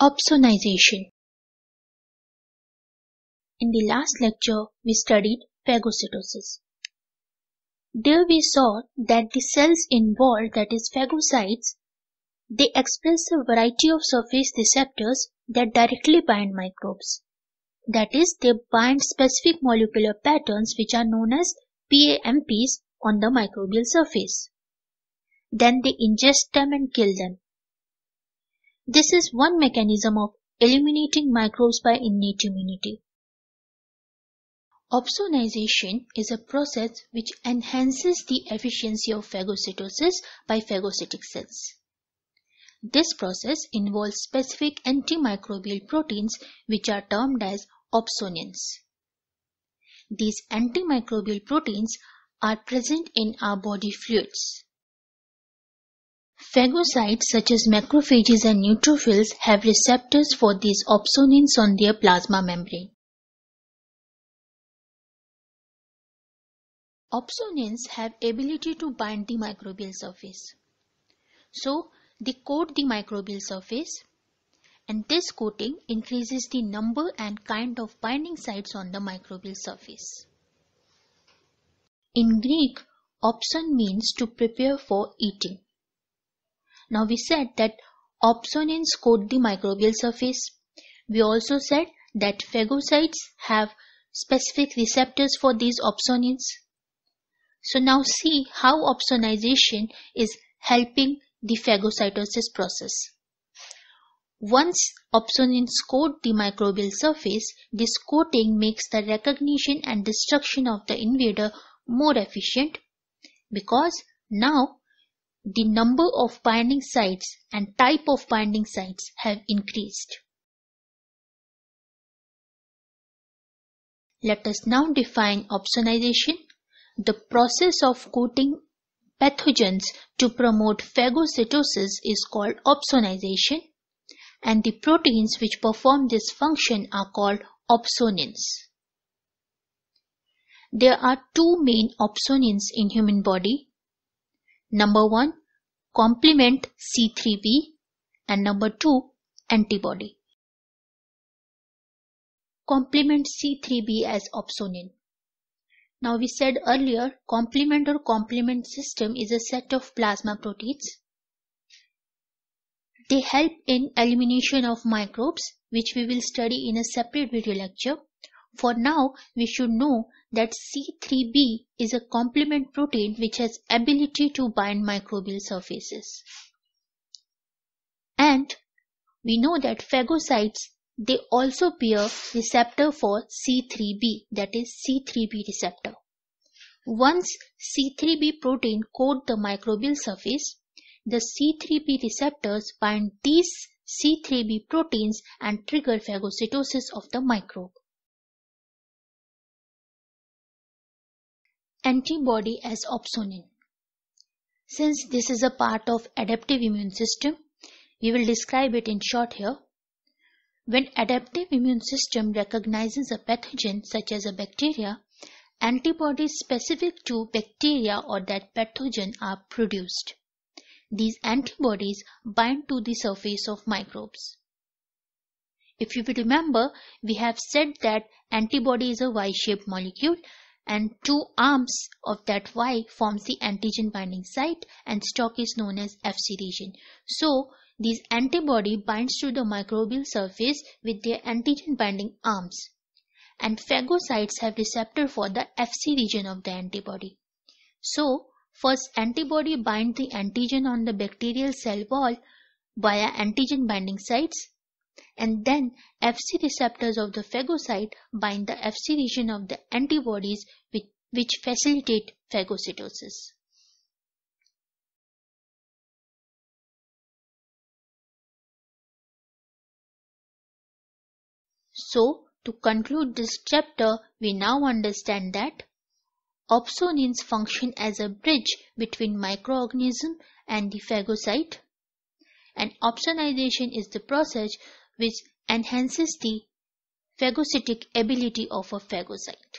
Opsonization In the last lecture, we studied phagocytosis. There we saw that the cells involved, that is phagocytes, they express a variety of surface receptors that directly bind microbes. That is, they bind specific molecular patterns which are known as PAMPs on the microbial surface. Then they ingest them and kill them. This is one mechanism of eliminating microbes by innate immunity. Opsonization is a process which enhances the efficiency of phagocytosis by phagocytic cells. This process involves specific antimicrobial proteins which are termed as opsonins. These antimicrobial proteins are present in our body fluids. Phagocytes such as macrophages and neutrophils have receptors for these opsonins on their plasma membrane. Opsonins have ability to bind the microbial surface. So, they coat the microbial surface and this coating increases the number and kind of binding sites on the microbial surface. In Greek, opson means to prepare for eating. Now we said that opsonins coat the microbial surface. We also said that phagocytes have specific receptors for these opsonins. So now see how opsonization is helping the phagocytosis process. Once opsonins coat the microbial surface, this coating makes the recognition and destruction of the invader more efficient because now the number of binding sites and type of binding sites have increased. Let us now define opsonization, the process of coating pathogens to promote phagocytosis is called opsonization and the proteins which perform this function are called opsonins. There are two main opsonins in human body Number 1 complement C3b and number 2 antibody. Complement C3b as opsonin. Now we said earlier complement or complement system is a set of plasma proteins. They help in elimination of microbes which we will study in a separate video lecture. For now we should know that C3b is a complement protein which has ability to bind microbial surfaces. And we know that phagocytes they also bear receptor for C3b that is C3b receptor. Once C3b protein coat the microbial surface, the C3b receptors bind these C3b proteins and trigger phagocytosis of the microbe. Antibody as opsonin. Since this is a part of adaptive immune system, we will describe it in short here. When adaptive immune system recognizes a pathogen such as a bacteria, antibodies specific to bacteria or that pathogen are produced. These antibodies bind to the surface of microbes. If you remember, we have said that antibody is a Y-shaped molecule and two arms of that Y forms the antigen binding site and stalk is known as Fc region. So these antibody binds to the microbial surface with their antigen binding arms and phagocytes have receptor for the Fc region of the antibody. So first antibody bind the antigen on the bacterial cell wall via antigen binding sites and then Fc receptors of the phagocyte bind the Fc region of the antibodies which, which facilitate phagocytosis. So, to conclude this chapter, we now understand that opsonins function as a bridge between microorganism and the phagocyte and opsonization is the process which enhances the phagocytic ability of a phagocyte.